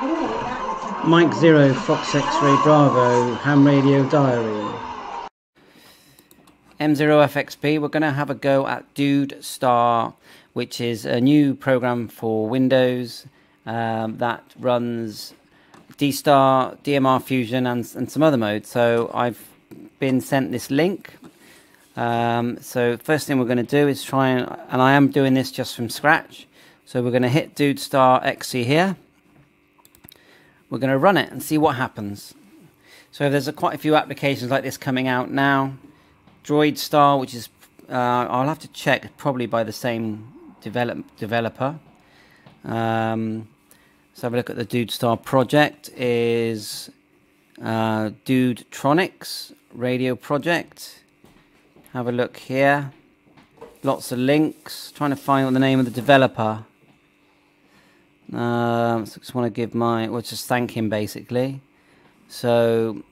Mike Zero, Fox X-Ray Bravo, Ham Radio Diary. M0FXB, we're going to have a go at Dude Star, which is a new program for Windows um, that runs D-Star, DMR Fusion, and, and some other modes. So I've been sent this link. Um, so first thing we're going to do is try and, and I am doing this just from scratch. So we're going to hit Dude Star XC here. We're going to run it and see what happens. So there's a, quite a few applications like this coming out now. Droid Star, which is uh, I'll have to check probably by the same develop, developer. Um, let's have a look at the Dude Star project. Is uh, Dude Tronics radio project. Have a look here. Lots of links. Trying to find the name of the developer. Um, so just want to give my, well, just thank him basically. So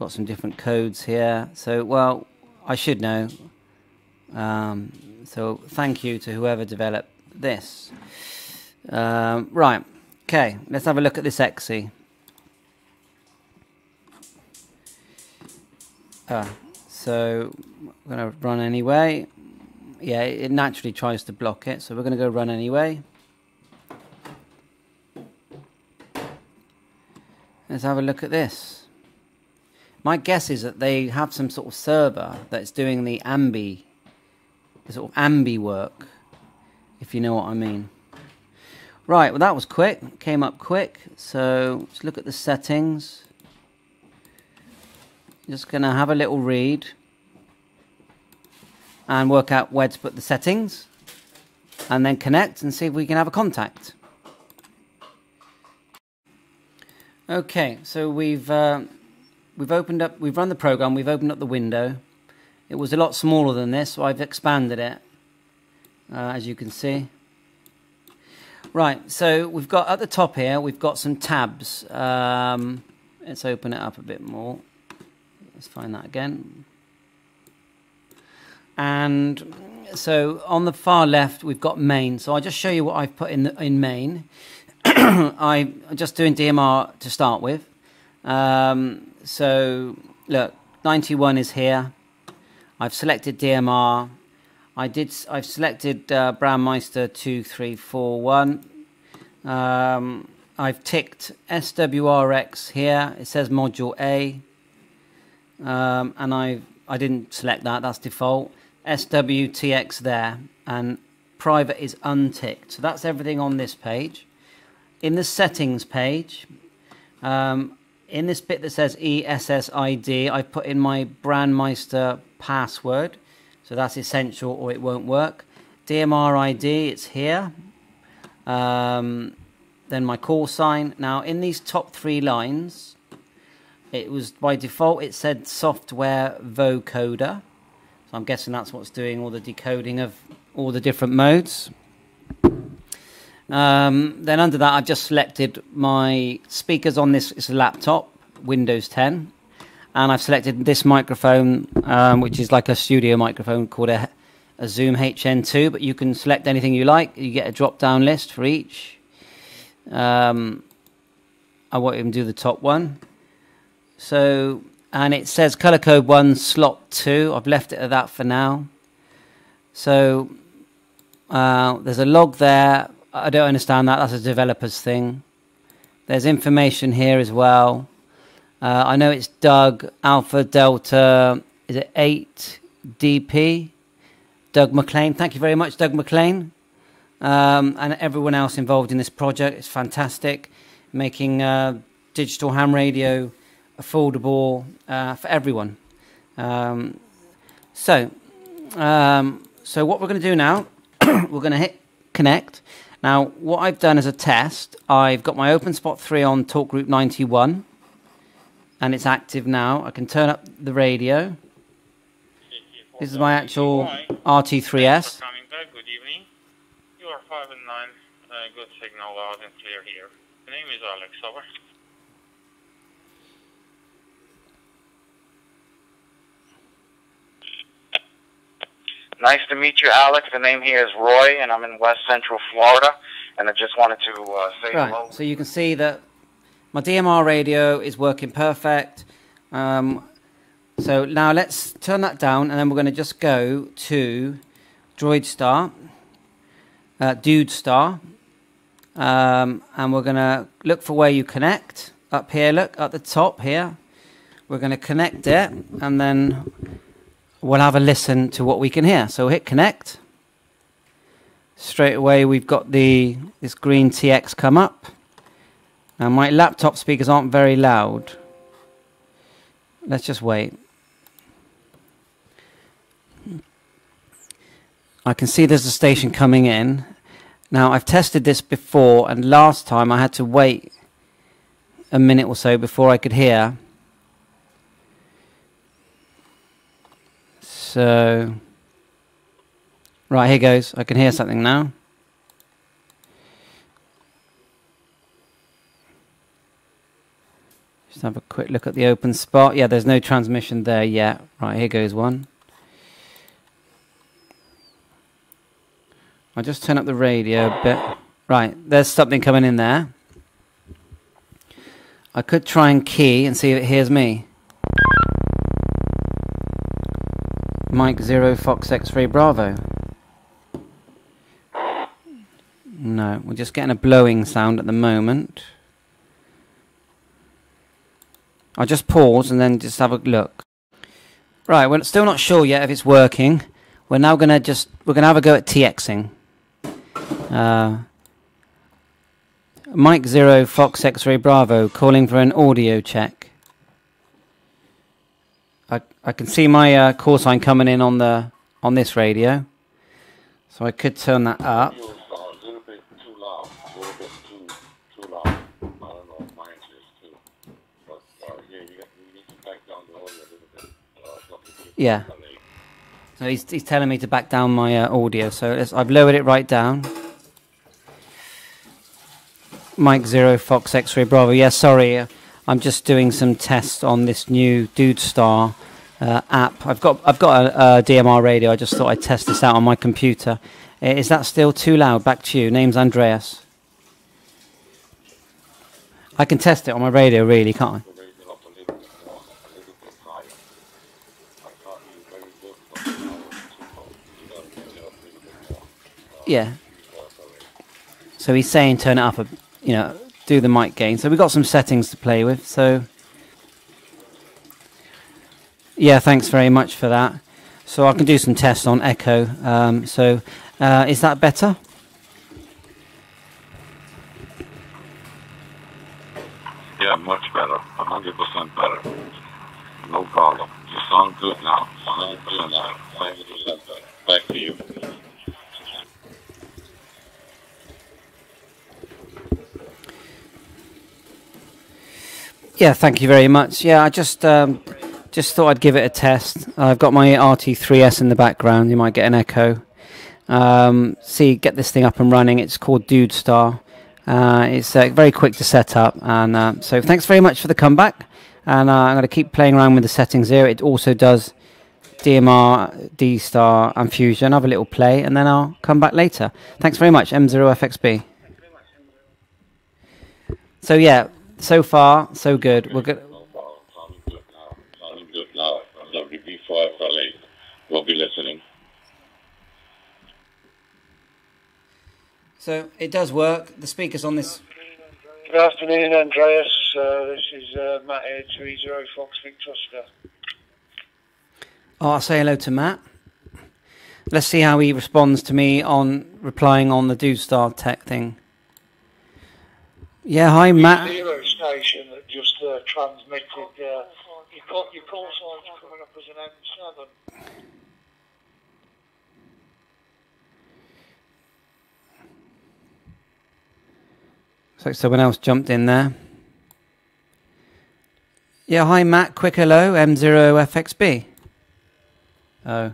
got some different codes here. So, well, I should know. Um, so, thank you to whoever developed this. Um, right, okay, let's have a look at this XE. Uh, so, I'm going to run anyway. Yeah, it naturally tries to block it, so we're going to go run anyway. Let's have a look at this. My guess is that they have some sort of server that's doing the AMBE, the sort of AMBE work, if you know what I mean. Right, well that was quick, came up quick. So let's look at the settings. Just gonna have a little read and work out where to put the settings and then connect and see if we can have a contact. Okay, so we've uh, we've opened up, we've run the program, we've opened up the window. It was a lot smaller than this, so I've expanded it, uh, as you can see. Right, so we've got at the top here, we've got some tabs. Um, let's open it up a bit more. Let's find that again. And so on the far left, we've got main. So I'll just show you what I've put in, the, in main. I'm just doing DMR to start with. Um, so look, 91 is here. I've selected DMR. I did. I've selected uh, Brandmeister two three four one. Um, I've ticked SWRX here. It says Module A, um, and I I didn't select that. That's default. SWTX there, and private is unticked. So that's everything on this page. In the settings page, um, in this bit that says ESSID, I've put in my Brandmeister password. So that's essential or it won't work. DMR ID, it's here. Um, then my call sign. Now in these top three lines, it was by default it said software vocoder. So I'm guessing that's what's doing all the decoding of all the different modes. Um, then under that, I've just selected my speakers on this. It's a laptop, Windows 10, and I've selected this microphone, um, which is like a studio microphone called a, a Zoom HN2. But you can select anything you like. You get a drop-down list for each. Um, I won't even do the top one. So, and it says color code one, slot two. I've left it at that for now. So, uh, there's a log there I don't understand that. That's a developer's thing. There's information here as well. Uh, I know it's Doug Alpha Delta. Is it eight DP? Doug McLean. Thank you very much, Doug McLean, um, and everyone else involved in this project. It's fantastic, making uh, digital ham radio affordable uh, for everyone. Um, so, um, so what we're going to do now, we're going to hit connect. Now, what I've done as a test, I've got my OpenSpot 3 on Talk Group 91, and it's active now. I can turn up the radio. This is my actual RT3S. Good evening. You are 5 and 9. Uh, good signal, loud and clear here. The name is Alex, over. Nice to meet you, Alex. The name here is Roy, and I'm in West Central Florida. and I just wanted to uh, say Right. hello. So you can see that my DMR radio is working perfect. Um, so now let's turn that down, and then we're going to just go to Droid Star, uh, Dude Star, um, and we're going to look for where you connect. Up here, look at the top here. We're going to connect it, and then we'll have a listen to what we can hear. So hit connect. Straight away, we've got the this green TX come up. Now my laptop speakers aren't very loud. Let's just wait. I can see there's a station coming in. Now I've tested this before, and last time I had to wait a minute or so before I could hear. So, right here goes. I can hear something now. Just have a quick look at the open spot. Yeah, there's no transmission there yet. Right, here goes one. I'll just turn up the radio a bit. Right, there's something coming in there. I could try and key and see if it hears me. Mike Zero Fox X-Ray Bravo. No, we're just getting a blowing sound at the moment. I'll just pause and then just have a look. Right, we're still not sure yet if it's working. We're now gonna just we're gonna have a go at TXing. Uh, Mike Zero Fox X-Ray Bravo calling for an audio check. I I can see my uh, call sign coming in on the on this radio, so I could turn that up. Yeah. So he's, he's telling me to back down my uh, audio. So I've lowered it right down. Mike Zero Fox X-Ray Bravo. Yeah, sorry, uh, I'm just doing some tests on this new Dude Star uh, app. I've got I've got a, a DMR radio. I just thought I'd test this out on my computer. Is that still too loud? Back to you. Name's Andreas. I can test it on my radio, really, can't I? Yeah. So he's saying turn it up, a, you know, do the mic gain. So we've got some settings to play with. So yeah, thanks very much for that. So I can do some tests on echo. Um, so uh, is that better? Yeah, much better. A hundred percent better. No problem. You sound good now. Hundred percent now. Ninety percent better. Back to you. Yeah, thank you very much. Yeah, I just um, just thought I'd give it a test. I've got my RT3S in the background. You might get an echo. Um, see, get this thing up and running. It's called Dude Star. Uh, it's uh, very quick to set up, and uh, so thanks very much for the comeback. And uh, I'm going to keep playing around with the settings here. It also does DMR, D Star, and Fusion. Have a little play, and then I'll come back later. Thanks very much, M0FXB. So yeah, so far so good. We're good. No problem. Sounding good now. Sounding good now. WB4FLA. We'll be listening. So it does work. The speakers on this. Good afternoon, Andreas. Uh, this is uh, Matt here, 30 Fox Victor Oscar. Oh, I'll say hello to Matt. Let's see how he responds to me on replying on the Dude Star Tech thing. Yeah, hi Matt. Zero station that just uh, transmitted. Uh, your, call, your call sign's coming up as an M7. So someone else jumped in there. Yeah, hi Matt. Quick hello, M0FXB. Oh,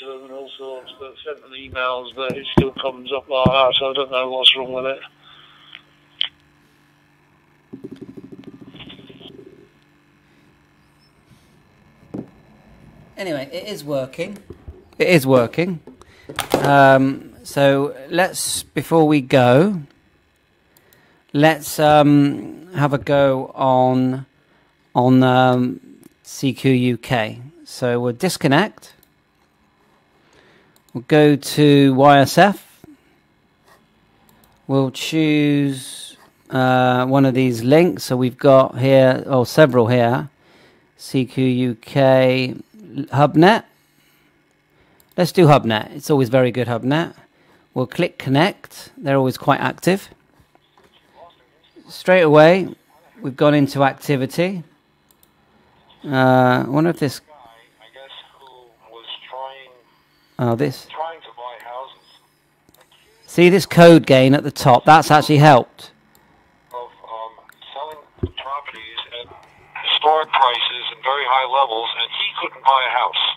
To them and all sorts, but sent them emails, but it still comes up like that, so I don't know what's wrong with it. Anyway, it is working. It is working. Um, So let's before we go, let's um, have a go on on um, CQ UK. So we'll disconnect. We'll go to YSF. We'll choose uh, one of these links. So we've got here, oh, several here. CQ UK HubNet. Let's do HubNet. It's always very good HubNet. We'll click connect. They're always quite active. Straight away, we've gone into activity. Uh, I wonder if this. Oh, this. See this code gain at the top? That's actually helped. of um, selling properties at historic prices and very high levels, and he couldn't buy a house.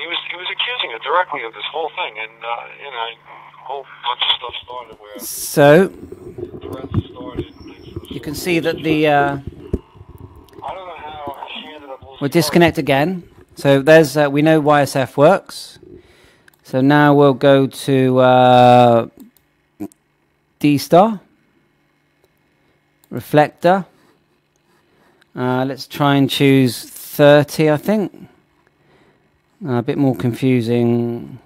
He was he was accusing it directly of this whole thing, and uh, you know, a whole bunch of stuff started where So started. you can see that the. Uh, I don't know how she ended up We'll disconnect again. So there's uh, we know YSF works. So now we'll go to uh, D star reflector. Uh, let's try and choose 30, I think. Uh, a bit more confusing.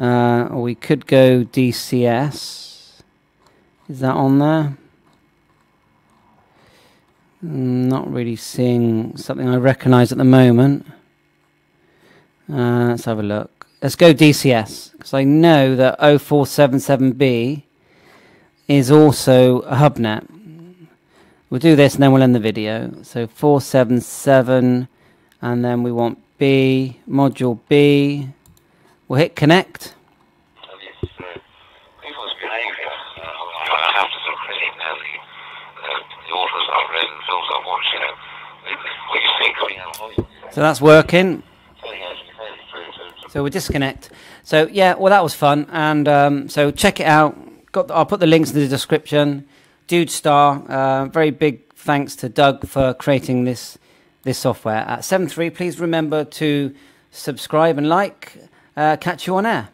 Uh, we could go DCS. Is that on there? Mm, Not really seeing something I recognise at the moment. Uh, let's have a look. Let's go DCS because I know that 0477B is also a hubnet. We'll do this and then we'll end the video. So 477 and then we want B, module B. We'll hit connect. And it's, people's behaviour, I have to sort of really now the, the authors I've read and films I've watched, you know, what you see coming out of Hollywood. So that's working. So, yeah, it's fairly true. So, So we disconnect. So yeah, well that was fun, and um, so check it out. Got the, I'll put the links in the description. Dude Star, uh, very big thanks to Doug for creating this this software. At seven three, please remember to subscribe and like. Uh, catch you on air.